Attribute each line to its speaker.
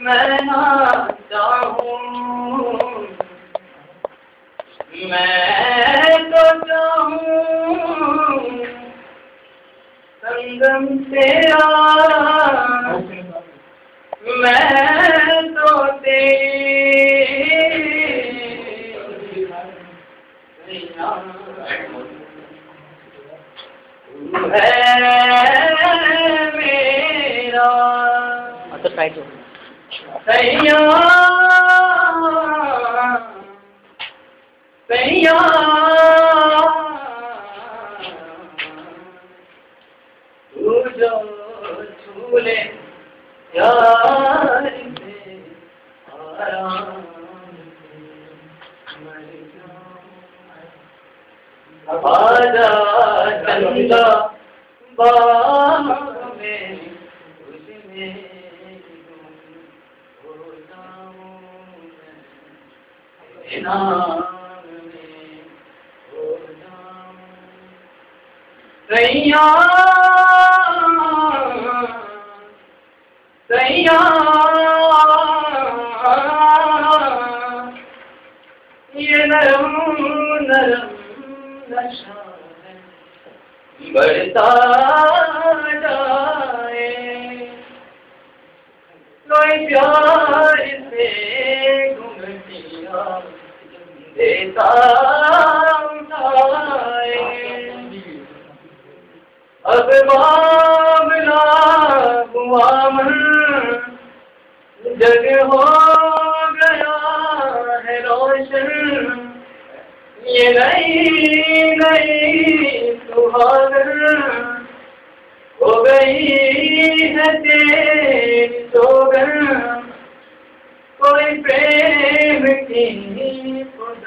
Speaker 1: میں ناچتا ہوں میں تو چاہوں سنگم تیرا میں تو تیری ہے
Speaker 2: आता साईड
Speaker 1: सैया सैया तू जो झूले यार से आराम से मर जाऊं। आजा चंदा बाग सैया सैया ये नरम नरम नशा अब मामला जग हो गया है रोशन ये नई नई सुहागन हो गई है तेरी सोगन कोई प्रेम की